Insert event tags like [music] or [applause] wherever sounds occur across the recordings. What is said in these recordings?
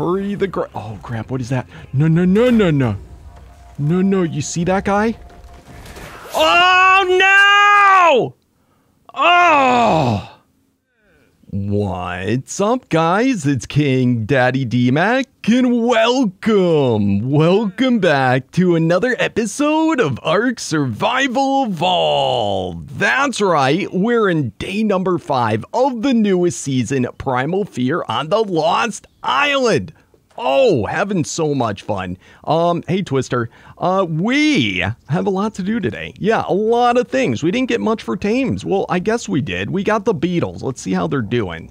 Hurry the Oh, crap. What is that? No, no, no, no, no. No, no. You see that guy? Oh, no! Oh! What's up, guys? It's King Daddy D-Mac, and welcome! Welcome back to another episode of Ark Survival Evolved. That's right, we're in day number five of the newest season, Primal Fear on the Lost Island. Oh, having so much fun. Um, hey Twister, uh, we have a lot to do today. Yeah, a lot of things. We didn't get much for tames. Well, I guess we did. We got the Beatles. Let's see how they're doing.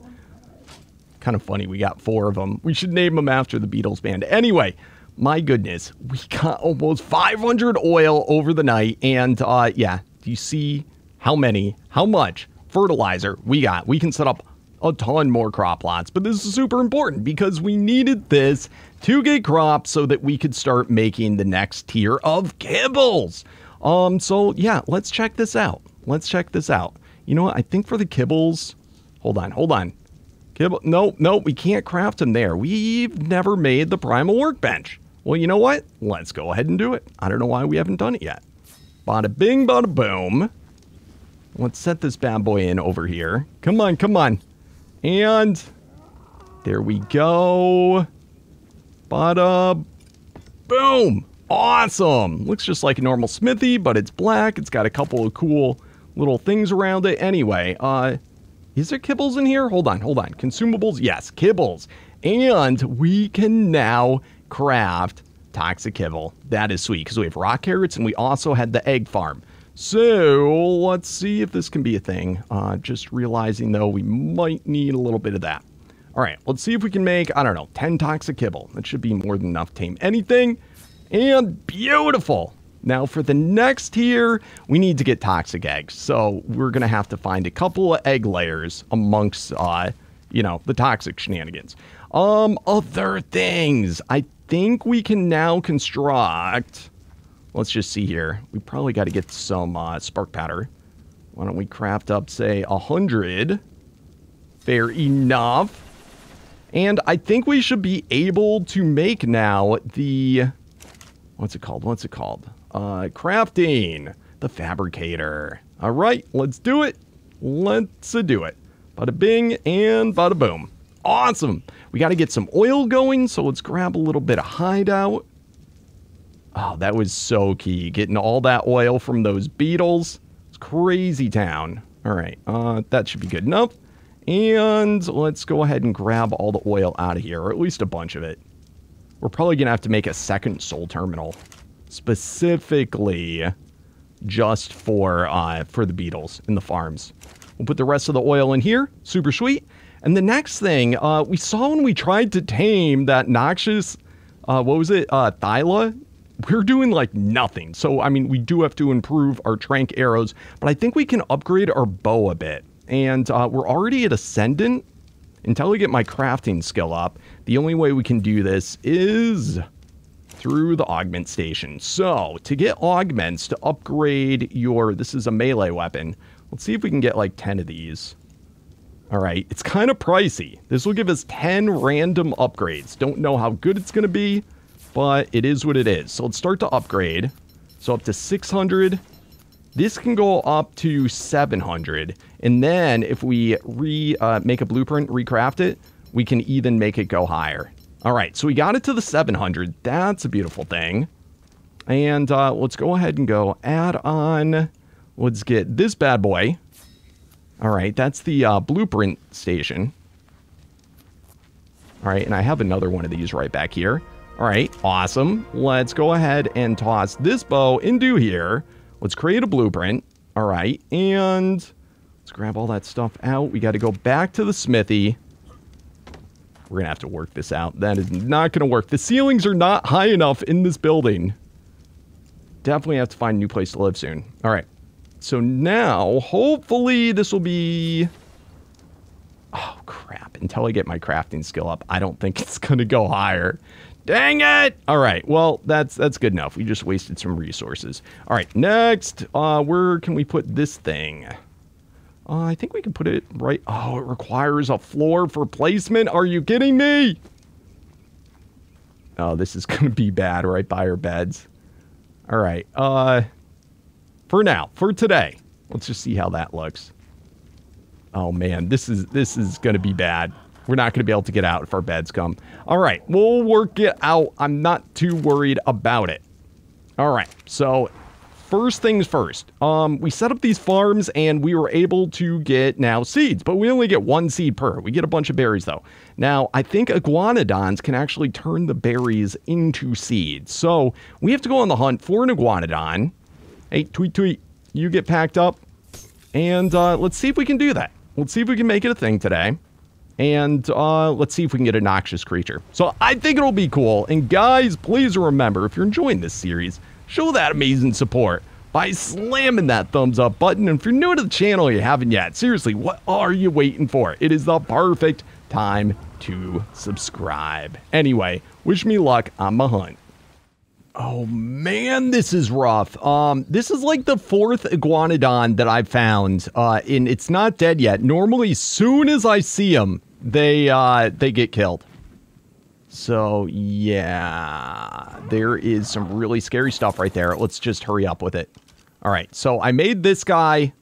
Kind of funny. We got four of them. We should name them after the Beatles band. Anyway, my goodness, we got almost 500 oil over the night, and uh, yeah, do you see how many, how much fertilizer we got? We can set up a ton more crop lots, but this is super important because we needed this to get crops so that we could start making the next tier of kibbles. Um, so yeah, let's check this out. Let's check this out. You know what? I think for the kibbles, hold on, hold on. Kibble, no, no, we can't craft them there. We've never made the primal workbench. Well, you know what? Let's go ahead and do it. I don't know why we haven't done it yet. Bada bing, bada boom. Let's set this bad boy in over here. Come on, come on. And there we go. Bada boom. Awesome. Looks just like a normal smithy, but it's black. It's got a couple of cool little things around it. Anyway, uh, is there kibbles in here? Hold on, hold on. Consumables? Yes, kibbles. And we can now craft toxic kibble. That is sweet because we have rock carrots and we also had the egg farm. So let's see if this can be a thing. Uh, just realizing though, we might need a little bit of that. All right, let's see if we can make, I don't know, 10 toxic kibble. That should be more than enough tame anything. And beautiful. Now for the next tier, we need to get toxic eggs. So we're going to have to find a couple of egg layers amongst, uh, you know, the toxic shenanigans. Um, other things. I think we can now construct Let's just see here. We probably got to get some uh, spark powder. Why don't we craft up, say, a hundred? Fair enough. And I think we should be able to make now the... What's it called? What's it called? Uh, crafting. The fabricator. All right, let's do it. Let's do it. Bada bing and bada boom. Awesome. We got to get some oil going, so let's grab a little bit of hideout. Oh, that was so key. Getting all that oil from those beetles. It's crazy town. All right, uh, that should be good enough. And let's go ahead and grab all the oil out of here, or at least a bunch of it. We're probably going to have to make a second soul terminal. Specifically just for, uh, for the beetles in the farms. We'll put the rest of the oil in here. Super sweet. And the next thing, uh, we saw when we tried to tame that noxious, uh, what was it, uh, Thyla we're doing like nothing. So, I mean, we do have to improve our Trank arrows, but I think we can upgrade our bow a bit. And uh, we're already at Ascendant. Until we get my crafting skill up, the only way we can do this is through the augment station. So, to get augments to upgrade your, this is a melee weapon. Let's see if we can get like 10 of these. All right, it's kind of pricey. This will give us 10 random upgrades. Don't know how good it's going to be but it is what it is. So let's start to upgrade. So up to 600. This can go up to 700. And then if we re uh, make a blueprint, recraft it, we can even make it go higher. All right, so we got it to the 700. That's a beautiful thing. And uh, let's go ahead and go add on. Let's get this bad boy. All right, that's the uh, blueprint station. All right, and I have another one of these right back here. All right, awesome. Let's go ahead and toss this bow into here. Let's create a blueprint. All right, and let's grab all that stuff out. We got to go back to the smithy. We're going to have to work this out. That is not going to work. The ceilings are not high enough in this building. Definitely have to find a new place to live soon. All right. So now, hopefully, this will be... Oh, crap. Until I get my crafting skill up, I don't think [laughs] it's going to go higher. Dang it! All right, well, that's that's good enough. We just wasted some resources. All right, next, uh, where can we put this thing? Uh, I think we can put it right... Oh, it requires a floor for placement? Are you kidding me? Oh, this is [laughs] to be bad right by our beds. All right. Uh, for now, for today, let's just see how that looks. Oh man, this is this is to be bad. We're not going to be able to get out if our beds come. All right, we'll work it out. I'm not too worried about it. All right, so first things first. Um, we set up these farms and we were able to get now seeds, but we only get one seed per. We get a bunch of berries though. Now, I think iguanodons can actually turn the berries into seeds. So we have to go on the hunt for an iguanodon. Hey, tweet, tweet, you get packed up. And uh, let's see if we can do that. Let's see if we can make it a thing today. And uh, let's see if we can get a noxious creature. So I think it'll be cool. And guys, please remember, if you're enjoying this series, show that amazing support by slamming that thumbs up button. And if you're new to the channel you haven't yet, seriously, what are you waiting for? It is the perfect time to subscribe. Anyway, wish me luck on my hunt. Oh man, this is rough. Um, this is like the fourth iguanodon that I've found. Uh, and it's not dead yet. Normally, soon as I see them, they uh, they get killed. So yeah, there is some really scary stuff right there. Let's just hurry up with it. All right, so I made this guy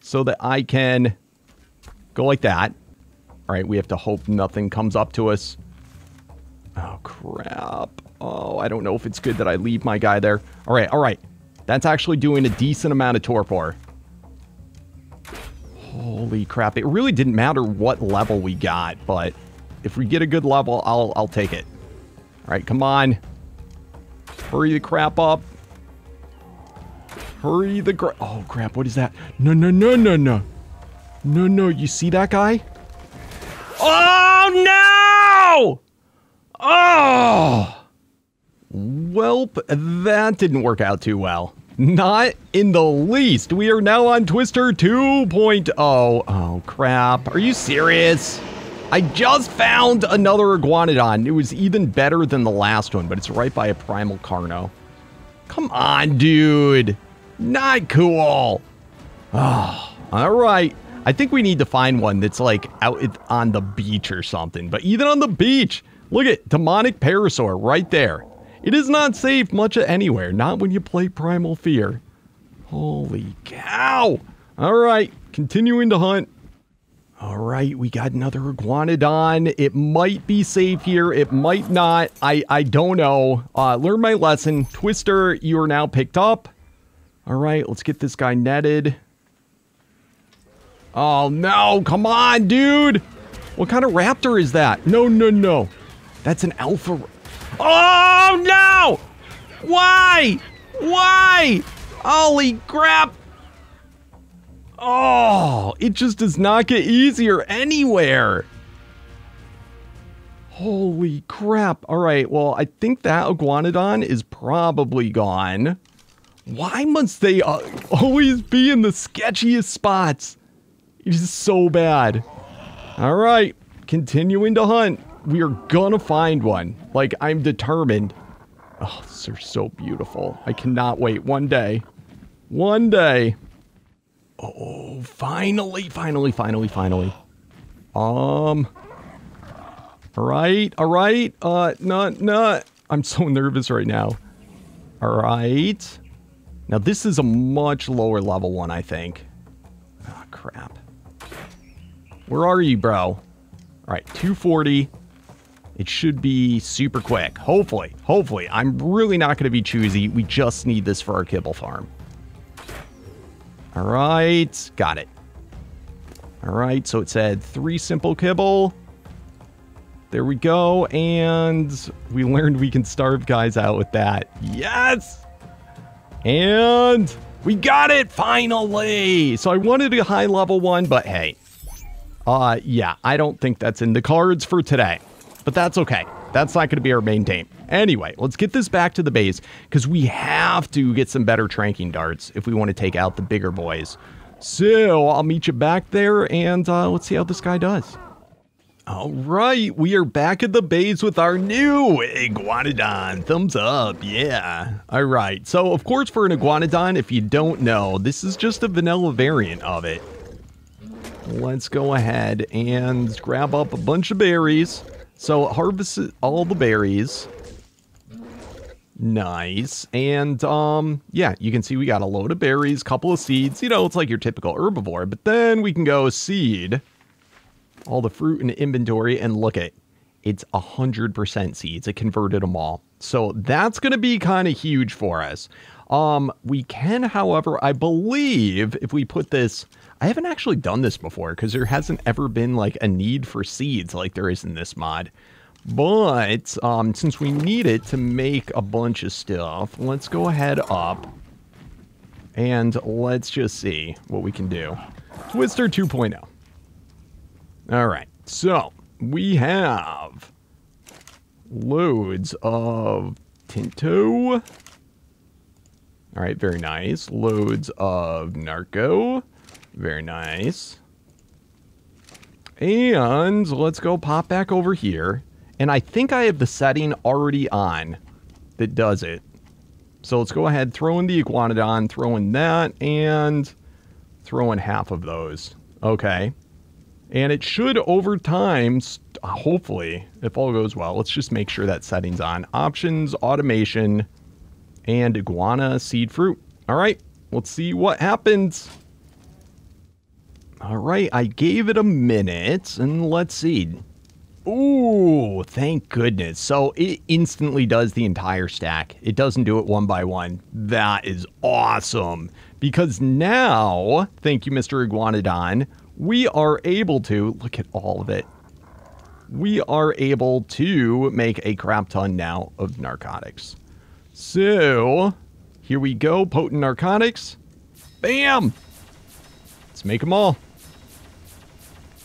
so that I can go like that. All right, we have to hope nothing comes up to us. Oh, crap. Oh, I don't know if it's good that I leave my guy there. All right, all right. That's actually doing a decent amount of torpor. Holy crap. It really didn't matter what level we got, but if we get a good level, I'll, I'll take it. All right, come on. Hurry the crap up. Hurry the crap. Oh, crap. What is that? No, no, no, no, no. No, no. You see that guy? Oh, no! Oh! Welp, that didn't work out too well. Not in the least. We are now on Twister 2.0. Oh, crap. Are you serious? I just found another Iguanodon. It was even better than the last one, but it's right by a Primal Carno. Come on, dude. Not cool. Oh, all right. I think we need to find one that's like out on the beach or something. But even on the beach, look at demonic parasaur right there. It is not safe much anywhere, not when you play Primal Fear. Holy cow. All right, continuing to hunt. All right, we got another Iguanodon. It might be safe here. It might not. I, I don't know. Uh, learn my lesson. Twister, you are now picked up. All right, let's get this guy netted. Oh, no. Come on, dude. What kind of raptor is that? No, no, no. That's an alpha. Oh, no. Why? Why? Holy crap. Oh, it just does not get easier anywhere. Holy crap. All right, well, I think that Iguanodon is probably gone. Why must they uh, always be in the sketchiest spots? It is so bad. All right, continuing to hunt. We are gonna find one. Like, I'm determined. Oh, these are so beautiful. I cannot wait one day. One day. Oh, finally, finally, finally, finally. Um. All right, all right. Uh, not, not. I'm so [laughs] nervous right now. All right. Now, this is a much lower level one, I think. Oh, crap. Where are you, bro? All right, 240. It should be super quick. Hopefully. Hopefully. I'm really not going to be choosy. We just need this for our kibble farm. All right. Got it. All right. So it said three simple kibble. There we go. And we learned we can starve guys out with that. Yes. And we got it finally. So I wanted a high level one, but hey. Uh, yeah, I don't think that's in the cards for today. But that's okay. That's not going to be our main team. Anyway, let's get this back to the base because we have to get some better tranking darts if we want to take out the bigger boys. So I'll meet you back there and uh, let's see how this guy does. All right, we are back at the base with our new Iguanodon. Thumbs up, yeah. All right, so of course for an Iguanodon, if you don't know, this is just a vanilla variant of it. Let's go ahead and grab up a bunch of berries. So harvest all the berries. Nice. And um yeah, you can see we got a load of berries, couple of seeds. You know, it's like your typical herbivore. But then we can go seed all the fruit in inventory and look at it's 100% seeds. It converted them all. So that's going to be kind of huge for us. Um, we can, however, I believe if we put this, I haven't actually done this before because there hasn't ever been like a need for seeds like there is in this mod. But um, since we need it to make a bunch of stuff, let's go ahead up and let's just see what we can do. Twister 2.0. All right, so we have loads of Tinto. All right, very nice. Loads of Narco. Very nice. And let's go pop back over here. And I think I have the setting already on that does it. So let's go ahead, throw in the Iguanodon, throw in that, and throw in half of those. Okay. And it should, over time, hopefully, if all goes well, let's just make sure that setting's on. Options, automation, and iguana seed fruit. All right, let's see what happens. All right, I gave it a minute, and let's see. Ooh, thank goodness. So it instantly does the entire stack. It doesn't do it one by one. That is awesome. Because now, thank you, Mr. Iguanodon, we are able to, look at all of it. We are able to make a crap ton now of narcotics. So, here we go, potent narcotics. Bam! Let's make them all.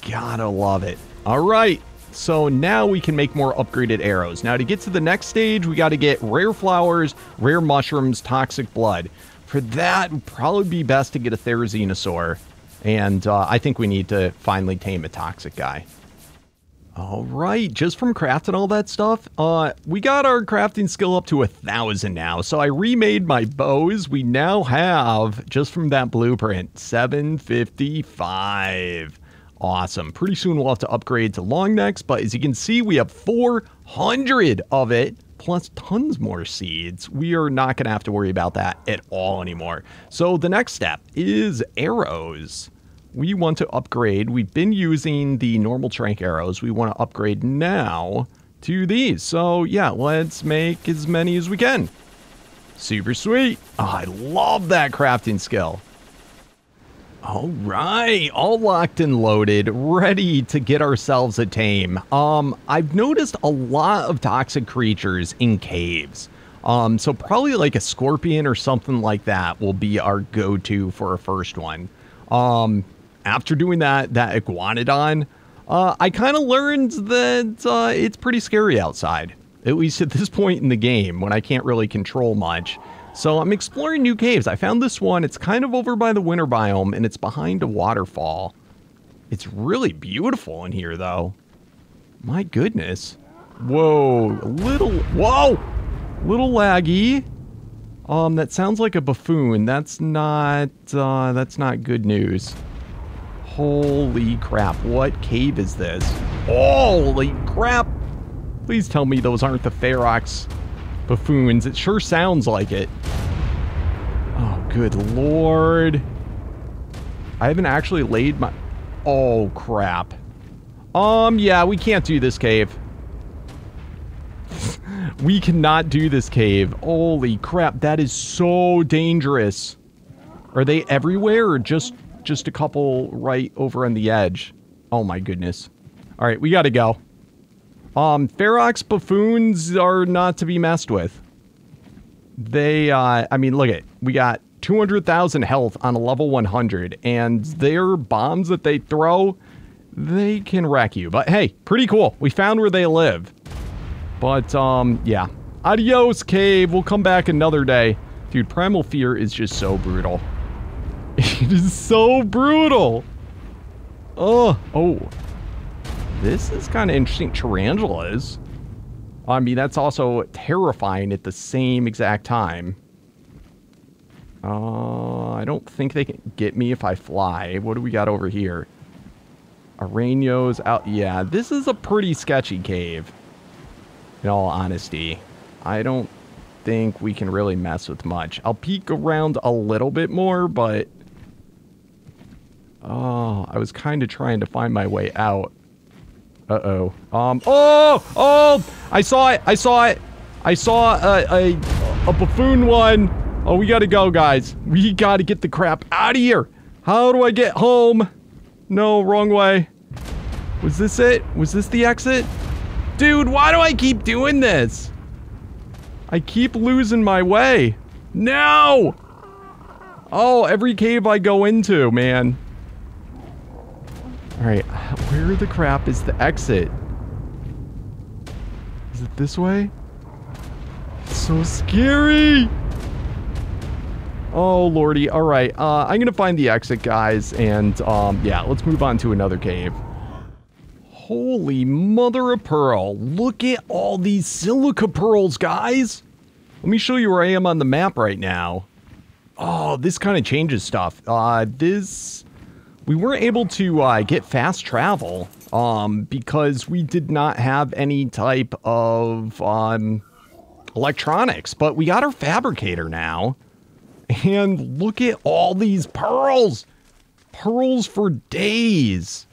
Gotta love it. All right, so now we can make more upgraded arrows. Now to get to the next stage, we got to get rare flowers, rare mushrooms, toxic blood. For that, would probably be best to get a Therizinosaur. And uh, I think we need to finally tame a toxic guy. All right, just from crafting all that stuff, uh, we got our crafting skill up to a thousand now. So I remade my bows. We now have, just from that blueprint, 755. Awesome. Pretty soon we'll have to upgrade to long necks, but as you can see, we have 400 of it plus tons more seeds. We are not going to have to worry about that at all anymore. So the next step is arrows. We want to upgrade. We've been using the normal trank arrows. We want to upgrade now to these. So yeah, let's make as many as we can. Super sweet. Oh, I love that crafting skill. All right, all locked and loaded, ready to get ourselves a tame. Um, I've noticed a lot of toxic creatures in caves. Um, so probably like a scorpion or something like that will be our go-to for a first one. Um, after doing that, that iguanodon, uh, I kind of learned that uh, it's pretty scary outside. At least at this [laughs] point in the game, when I can't really control much. So I'm exploring new caves. I found this one. It's kind of over by the winter biome, and it's behind a waterfall. It's really beautiful in here, though. My goodness. Whoa, little, whoa, little laggy. Um, that sounds like a buffoon. That's not, uh, that's not good news. Holy crap, what cave is this? Holy crap! Please tell me those aren't the Ferox buffoons. It sure sounds like it. Oh, good lord. I haven't actually laid my... Oh, crap. Um, yeah, we can't do this cave. [laughs] we cannot do this cave. Holy crap, that is so dangerous. Are they everywhere or just just a couple right over on the edge? Oh my goodness. All right, we got to go. Um, Ferox buffoons are not to be messed with. They, uh, I mean, look at we got 200,000 health on a level 100, and their bombs that they throw, they can wreck you. But hey, pretty cool. We found where they live. But, um, yeah. Adios, cave. We'll come back another day. Dude, Primal Fear is just so brutal. [laughs] it is so brutal. Oh, oh. This is kind of interesting. Tarantulas. I mean, that's also terrifying at the same exact time. Uh, I don't think they can get me if I fly. What do we got over here? Araneos out. Yeah, this is a pretty sketchy cave. In all honesty. I don't think we can really mess with much. I'll peek around a little bit more, but... Oh, I was kind of trying to find my way out. Uh-oh. Um, oh! Oh! I saw it! I saw it! I saw a, a, a buffoon one! Oh, we gotta go, guys. We gotta get the crap out of here! How do I get home? No, wrong way. Was this it? Was this the exit? Dude, why do I keep doing this? I keep losing my way. No! Oh, every cave I go into, man. Alright, the crap is the exit? Is it this way? It's so scary! Oh, lordy. Alright, uh, I'm gonna find the exit, guys, and, um, yeah, let's move on to another cave. Holy mother of pearl. Look at all these silica pearls, guys. Let me show you where I am on the map right now. Oh, this kind of changes stuff. Uh, this... We weren't able to uh, get fast travel um, because we did not have any type of um, electronics. But we got our fabricator now. And look at all these pearls. Pearls for days.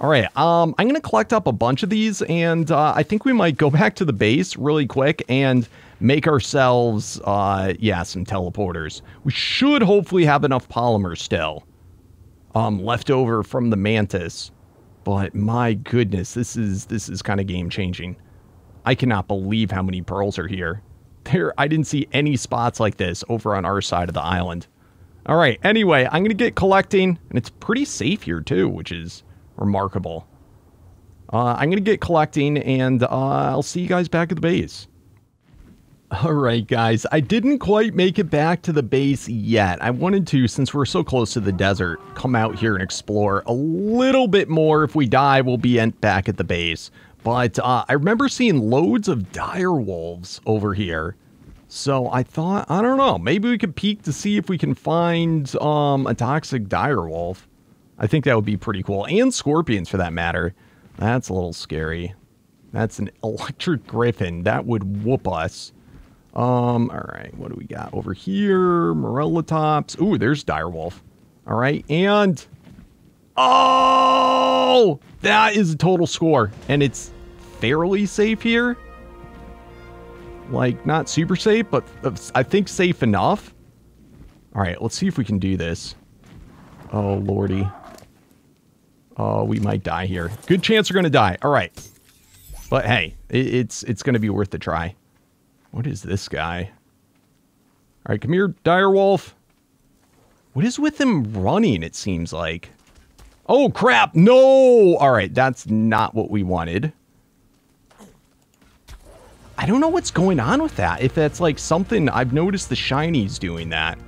All right, um, I'm going to collect up a bunch of these, and uh, I think we might go [laughs] back to the base really quick and make ourselves, uh, yeah, some teleporters. We should hopefully have enough polymer still um, left over from the Mantis. But my goodness, this is this is kind of game changing. I cannot believe how many pearls are here. There, I didn't see any spots like this over on our side of the island. All right, anyway, I'm going to get collecting, and it's pretty safe here too, which is remarkable. Uh, I'm going to get collecting, and uh, I'll see you guys back at the base. [laughs] All right, guys, I didn't quite make it back to the base yet. I wanted to, since we're so close to the desert, come out here and explore a little bit more. If we die, we'll be back at the base. But uh, I remember seeing loads of dire wolves over here. So I thought, I don't know, maybe we could peek to see if we can find um, a toxic dire wolf. I think that would be pretty cool. And scorpions, for that matter. That's a little scary. That's an [laughs] electric griffin. That would whoop us. Um, all right, what do we got over here? Morellatops. Ooh, there's direwolf. All right, and... Oh! That is a total score. And it's fairly safe here. Like, not super safe, but I think safe enough. All right, let's see if we can do this. Oh, lordy. Oh, we might die here. Good chance we're to die. All right. But hey, it's it's to be worth the try. What is this guy? All right, come here, direwolf. What is with him running, it seems like? Oh, crap. No. All right, that's not what we wanted. I don't know what's going on with that. If that's like something, I've noticed the shinies doing that.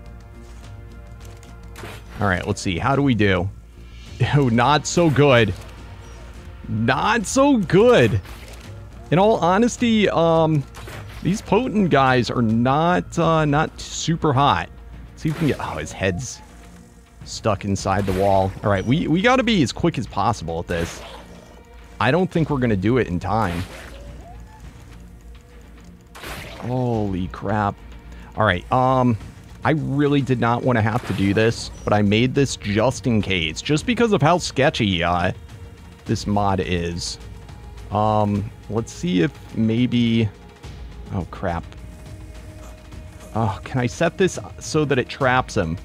All right, let's see. How do we do? [laughs] Oh, not so good. Not so good. In all honesty, um, these potent guys are not uh, not super hot. Let's see if we can get... Oh, his head's stuck inside the wall. All right, we, we got to be as quick as possible at this. I don't think we're going to do it in time. Holy crap. All right, um... I really did not want to have to do this, but I made this just in case, just because of how sketchy uh, this mod is. Um, let's see if maybe Oh, crap. Oh, can I set this so that it traps him?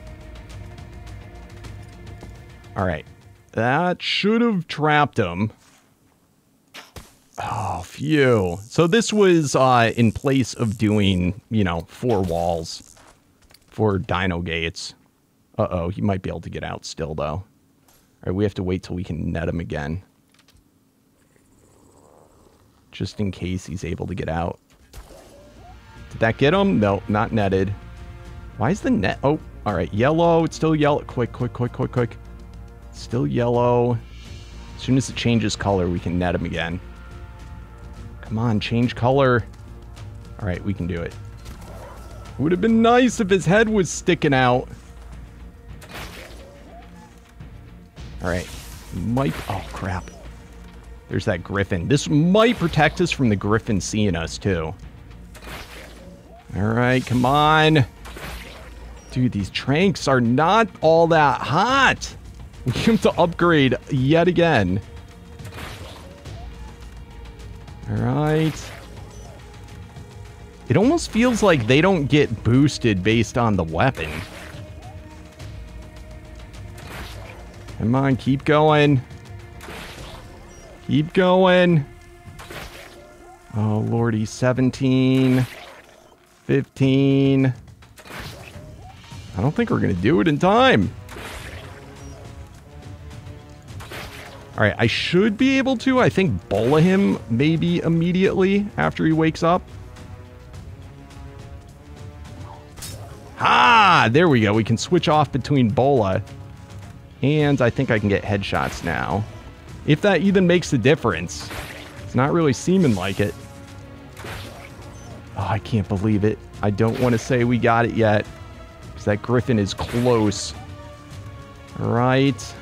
Alright. That should have trapped him. Oh, phew. So this was uh, in place of doing, you know, four walls for dino gates. Uh-oh, he might be able to get out still, though. All right, we have to wait till we can net him again. Just in case he's able to get out. Did that get him? No, not netted. Why is the net? Oh, all right. Yellow. It's still yellow. Quick, quick, quick, quick, quick. Still yellow. As soon as it changes color, we can net him again. Come on, change color. All right, we can do it. Would have been nice if his head was sticking out. All right. Might... Oh, crap. There's that griffin. This might protect us from the griffin seeing us, too. All right, come on. Dude, these tranks are not all that hot. [laughs] We have to upgrade yet again. All right. It almost feels like they don't get boosted based on the weapon. Come on, keep going. Keep going. Oh, lordy. 17. 15. I don't think we're going to do it in time. All right, I should be able to, I think, bola him maybe immediately after he wakes up. Ah, there we go. We can switch off between bola. And I think I can get headshots now. If that even makes a difference. It's not really seeming like it. Oh, I can't believe it. I don't want to say we got it yet. Because that griffin is close. All right.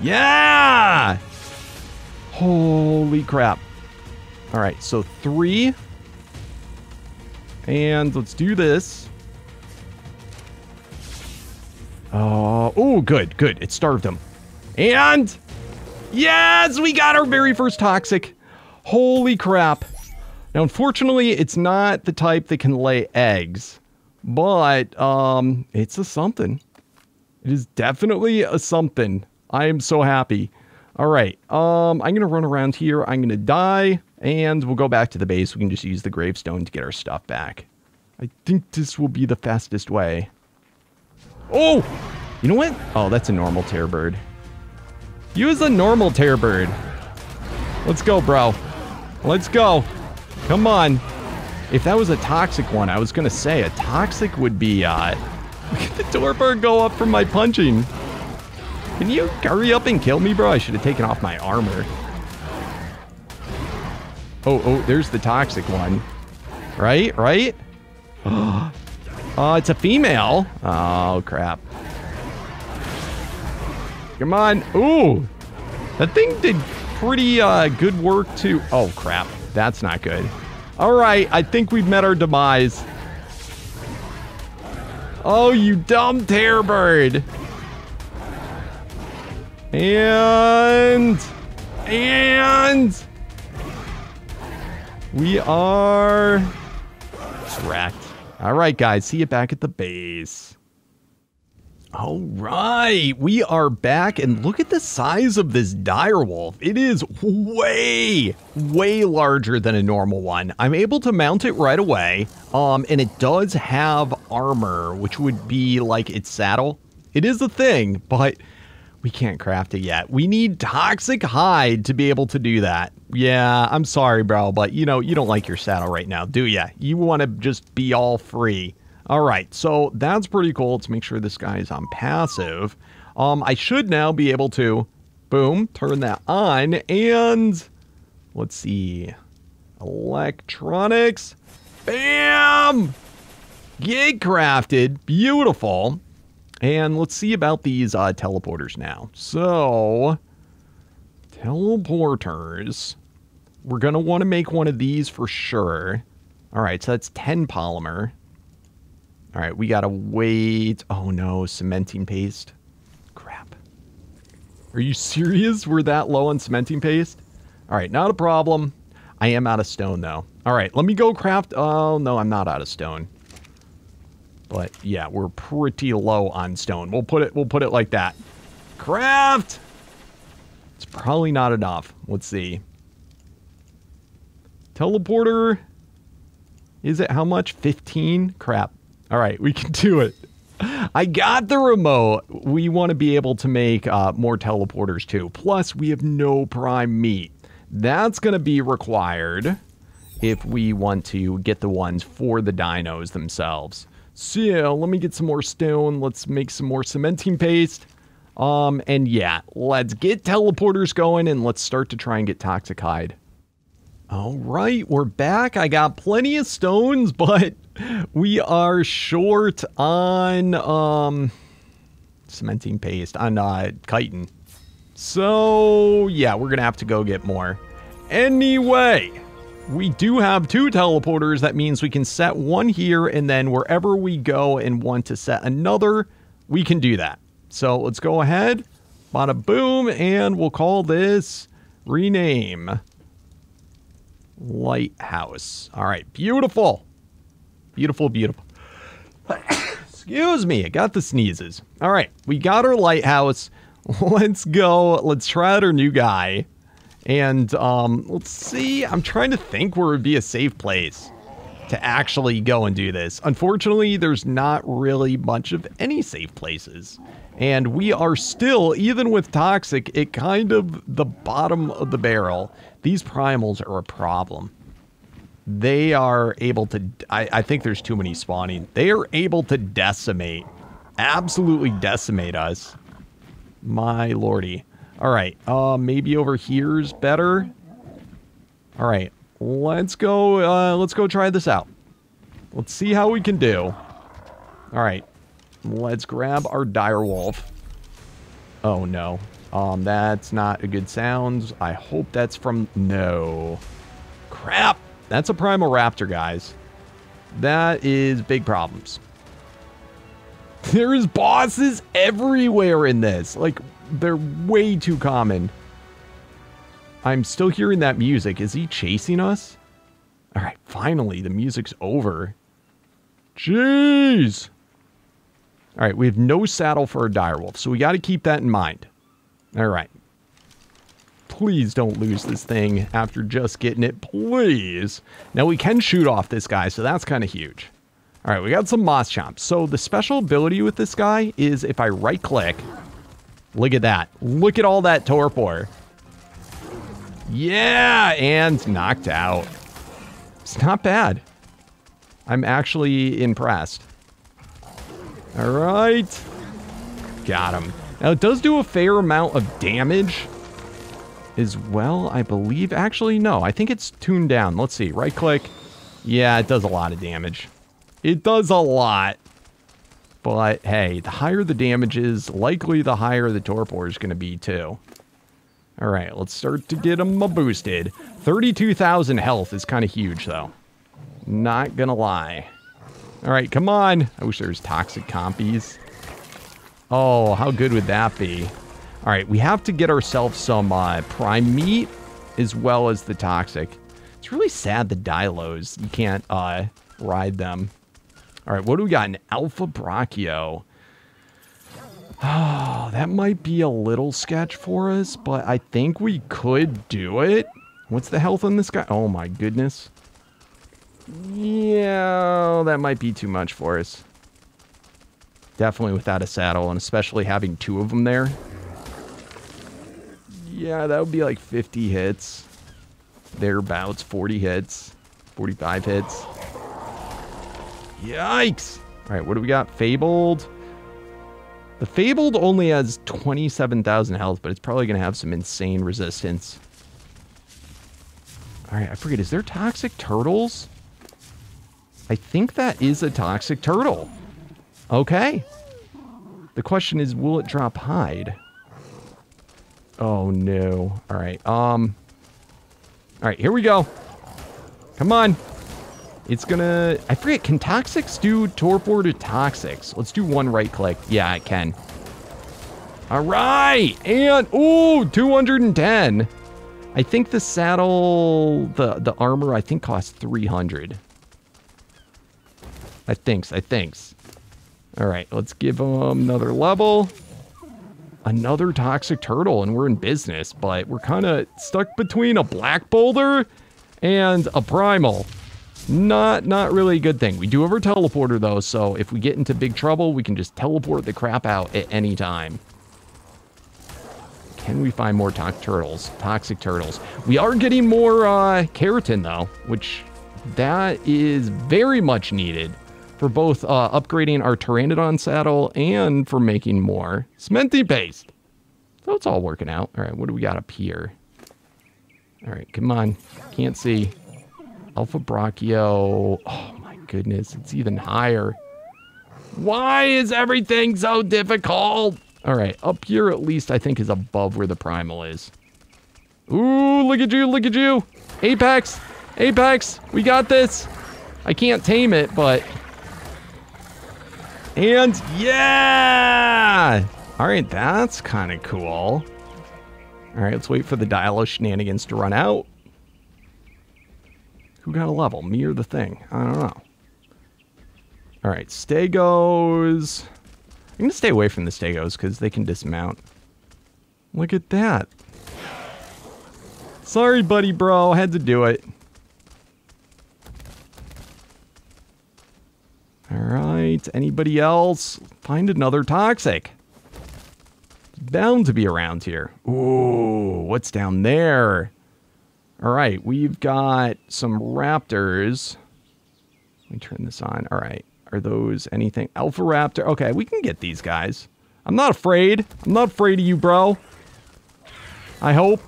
Yeah! Holy crap. All right, so three. And let's do this. Uh, oh, good, good. It starved him. And yes, we got our very first toxic. Holy crap. Now, unfortunately, it's not the type that can lay eggs, but um, it's a something. It is definitely a something. I am so happy. All right, um, I'm going to run around here. I'm going to die, and we'll go back to the base. We can just use the gravestone to get our stuff back. I think this will be the fastest way. Oh! You know what? Oh, that's a normal terror bird. Use a normal terror bird. Let's go, bro. Let's go. Come on. If that was a toxic one, I was going to say a toxic would be, uh... Look [laughs] at the terror bird go up from my punching. Can you hurry up and kill me, bro? I should have taken off my armor. Oh, oh, there's the toxic one. Right, right? Oh, [gasps] it's a female. Oh, crap. Come on. Ooh. That thing did pretty uh, good work too. Oh, crap. That's not good. All right. I think we've met our demise. Oh, you dumb terror bird. And... And... We are... Wrecked. All right, guys. See you back at the base. All right, we are back, and look at the size of this direwolf. It is way, way larger than a normal one. I'm able to mount it right away, um, and it does have armor, which would be like its saddle. It is a thing, but we can't craft it yet. We need toxic hide to be able to do that. Yeah, I'm sorry, bro, but you know, you don't like your saddle right now, do ya? You want to just be all free. All right, so that's pretty cool. Let's make sure this guy is on passive. Um, I should now be able to, boom, turn that on, and let's see, electronics, bam, get crafted, beautiful. And let's see about these uh, teleporters now. So, teleporters. We're want to make one of these for sure. All right, so that's 10 polymer. All right, we got to wait. Oh no, cementing paste. Crap. Are you serious? We're that low on cementing paste? All right, not a problem. I am out of stone though. All right, let me go craft. Oh, no, I'm not out of stone. But yeah, we're pretty low on stone. We'll put it we'll put it like that. Craft. It's probably not enough. Let's see. Teleporter. Is it how much? 15? Crap. All right, we can do it. I got the remote. We want to be able to make uh, more teleporters too. Plus, we have no prime meat. That's going to be required if we want to get the ones for the dinos themselves. So let me get some more stone. Let's make some more cementing paste. Um, and yeah, let's get teleporters going and let's start to try and get toxic hide. All right, we're back. I got plenty of stones, [laughs] but we are short on um cementing paste on uh chitin. So yeah, we're gonna have to go get more. Anyway, we do have two teleporters. That means we can set one here, and then wherever we go and want to set another, we can do that. So let's go ahead, bada boom, and we'll call this rename lighthouse. All right, beautiful. Beautiful, beautiful. [coughs] Excuse me, I got the sneezes. All right, we got our lighthouse. [laughs] Let's go. Let's try out our new guy. And um, let's see. I'm trying to think where would be a safe place to actually go and do this. Unfortunately, there's not really much of any safe places. And we are still, even with Toxic, it kind of the bottom of the barrel. These primals are a problem. They are able to, I, I think there's too many spawning. They are able to decimate, absolutely decimate us. My lordy. All right, uh, maybe over here's better. All right, let's go, uh, let's go try this out. Let's see how we can do. All right, let's grab our dire wolf. Oh no, um, that's not a good sound. I hope that's from, no. Crap, that's a primal raptor, guys. That is big problems. There is bosses everywhere in this. Like, they're way too common. I'm still hearing that music. Is he chasing us? All right, finally, the music's over. Jeez. All right, we have no saddle for a direwolf, so we got to keep that in mind. All right. Please don't lose this thing after just getting it, please. Now, we can shoot off this guy, so that's kind of huge. All right, we got some Moschops. So the special ability with this guy is if I right-click, look at that. Look at all that torpor. Yeah, and knocked out. It's not bad. I'm actually impressed. All right. Got him. Now, it does do a fair amount of damage as well, I believe. Actually, no. I think it's tuned down. Let's see. Right-click. Yeah, it does a lot of damage. It does a lot. But, hey, the higher the damage is, likely the higher the torpor is going to be, too. All right, let's start to get them boosted. 32,000 health is kind of huge, though. Not gonna lie. All right, come on. I wish there was toxic compies. Oh, how good would that be? All right, we have to get ourselves some uh, prime meat as well as the toxic. It's really sad the Dilos, you can't uh, ride them. All right, what do we got? An Alpha Brachio. Oh, [sighs] that might be a little sketch for us, but I think we could do it. What's the health on this guy? Oh my goodness. Yeah, that might be too much for us. Definitely without a saddle, and especially having two of them there. Yeah, that would be like 50 hits. Thereabouts, 40 hits. 45 hits. Yikes! Alright, what do we got? Fabled. The Fabled only has 27,000 health, but it's probably going to have some insane resistance. Alright, I forget. Is there toxic turtles? I think that is a toxic turtle. Okay. The question is, will it drop hide? Oh, no. All right. Um. All right, here we go. Come on. It's gonna... I forget, can toxics do torpor to toxics? Let's do one right click. Yeah, it can. All right. And, ooh, 210. I think the saddle, the, the armor, I think costs 300. I thinks, I thinks. All right, let's give him another level. Another toxic turtle, and we're in business, but we're kind of stuck between a black boulder and a primal. Not, not really a good thing. We do have our teleporter, though, so if we get into big trouble, we can just teleport the crap out at any time. Can we find more toxic turtles? Toxic turtles. We are getting more uh, keratin, though, which that is very much needed for both uh, upgrading our Pteranodon saddle and for making more cementy paste. So it's all working out. All right, what do we got up here? All right, come on. Can't see. Alpha Brachio. Oh my goodness, it's even higher. Why is everything so difficult? All right, up here at least I think is above where the primal is. Ooh, look at you, look at you. Apex. Apex, we got this. I can't tame it, but... And yeah! All right, that's kind of cool. All right, let's wait for the dial shenanigans to run out. Who got a level, me or the thing? I don't know. All right, Stegos. I'm going to stay away from the Stegos because they can dismount. Look at that. Sorry, buddy, bro. Had to do it. All right. Anybody else? Find another toxic. bound to be around here. Ooh, what's down there? All right, we've got some raptors. Let me turn this on. All right. Are those anything? Alpha Raptor. Okay, we can get these guys. I'm not afraid. I'm not afraid of you, bro. I hope.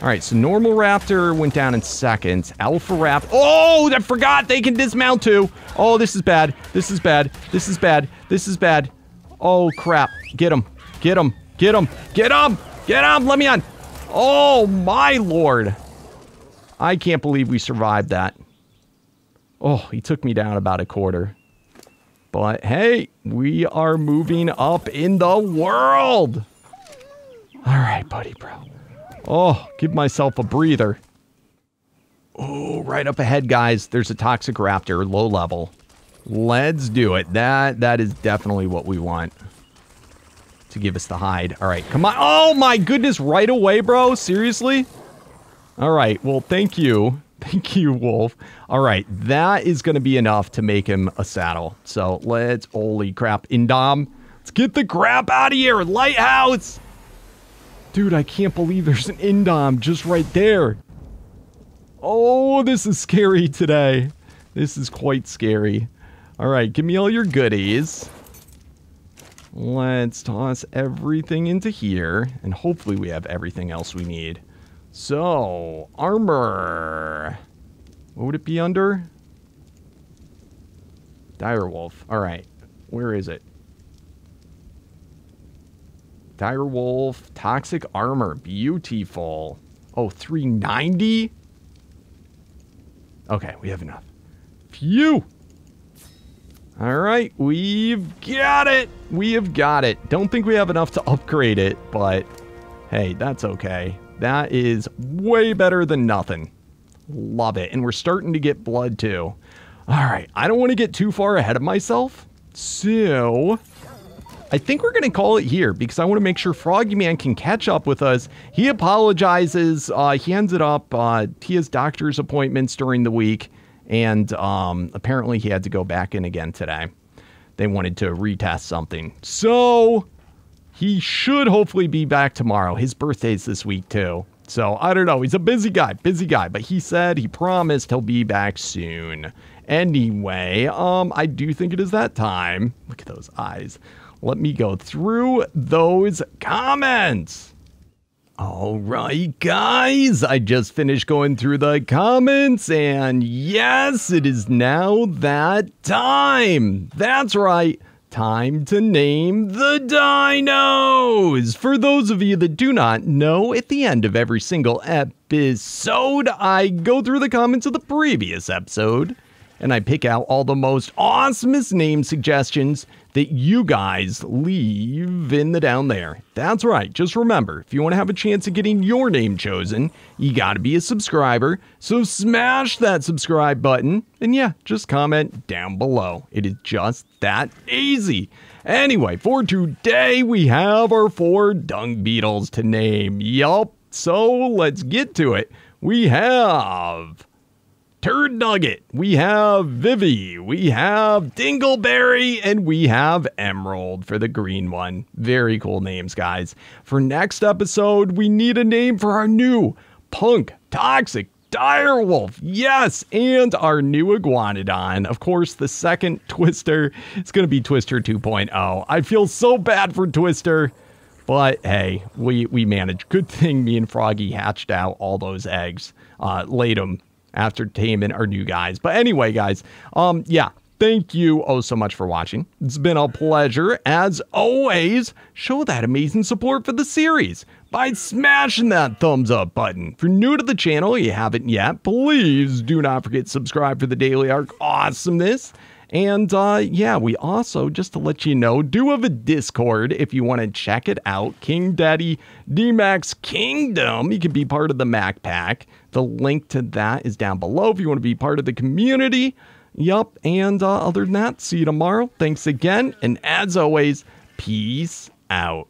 All right, so normal Raptor went down in seconds. Alpha Raptor. Oh, I forgot they can dismount too. Oh, this is bad. This is bad. This is bad. This is bad. Oh, crap. Get him. Get him. Get him. Get him. Get him. Let me on. Oh, my lord. I can't believe we survived that. Oh, he took me down about a quarter. But hey, we are moving up in the world. All right, buddy, bro. Oh, give myself a breather. Oh, right up ahead, guys. There's a toxic raptor, low level. Let's do it. That that is definitely what we want to give us the hide. All right, come on. Oh my goodness, right away, bro. Seriously? All right. Well, thank you. [laughs] Thank you, Wolf. All right, that is going to be enough to make him a saddle. So let's, holy crap, Indom. Let's get the crap out of here, Lighthouse. Dude, I can't believe there's an Indom just right there. Oh, this is scary today. This is quite scary. All right, give me all your goodies. Let's toss everything into here, and hopefully we have everything else we need. So, armor. What would it be under? Direwolf. All right. Where is it? Direwolf. Toxic armor. Beautiful. Oh, 390? Okay, we have enough. Phew! All right, we've got it. We have got it. Don't think we have enough to upgrade it, but hey, that's okay. That is way better than nothing. Love it. And we're starting to get blood too. All right. I don't want to get too far ahead of myself. So I think we're going to call it here because I want to make sure Froggy Man can catch up with us. He apologizes. Uh, he it up, uh, he has doctor's appointments during the week. And um, apparently he had to go back in again today. They wanted to retest something. So he should hopefully be back tomorrow. His birthday's this week, too. So I don't know. He's a busy guy, busy guy. But he said he promised he'll be back soon. Anyway, um, I do think it is that time. Look at those eyes. Let me go through those comments. All right, guys, I just finished going through the comments, and yes, it is now that time. That's right. Time to name the dinos! For those of you that do not know, at the end of every single episode, I go through the comments of the previous episode and I pick out all the most awesomest name suggestions that you guys leave in the down there. That's right. Just remember, if you want to have a chance of getting your name chosen, you got to be a subscriber. So smash that subscribe button and yeah, just comment down below. It is just that easy. Anyway, for today, we have our four dung beetles to name. Yup. So let's get to it. We have Turd Nugget, we have Vivi, we have Dingleberry, and we have Emerald for the green one. Very cool names, guys. For next episode, we need a name for our new punk, toxic, direwolf. Yes, and our new iguanodon. Of course, the second [laughs] Twister is going to be Twister 2.0. I feel so bad for Twister. But hey, we, we managed. Good thing me and Froggy hatched out all those eggs, uh, laid them after taming our new guys. But anyway, guys, um, yeah, thank you oh so much for watching. It's been a pleasure. As always, show that amazing support for the series by smashing that thumbs up button. If you're new to the channel, you haven't yet, please do not forget to subscribe for the Daily Ark awesomeness. And uh, yeah, we also, just to let you know, do have a Discord if you want to check it out. King Daddy DMAC's Kingdom. You can be part of the Mac Pack. The link to that is down below if you want to be part of the community. Yup. And uh, other than that, see you tomorrow. Thanks again. And as always, peace out.